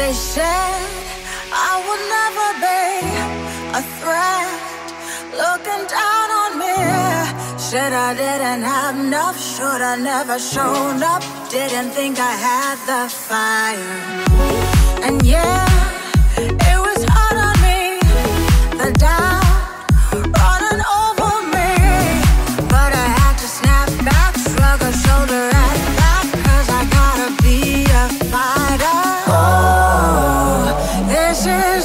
They said I would never be a threat. Looking down on me, said I didn't have enough. Should I never shown up? Didn't think I had the fire. And yeah,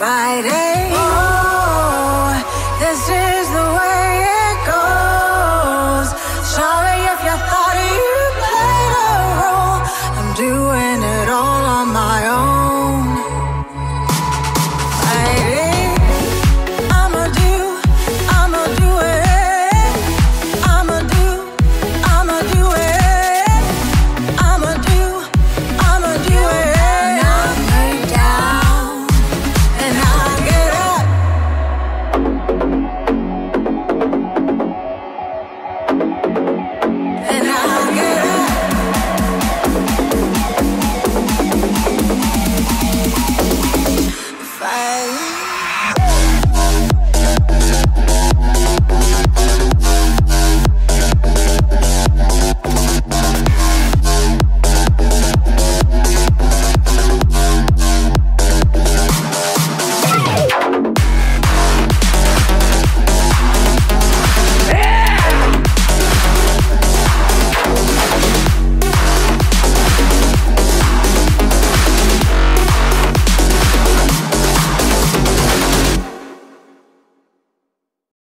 the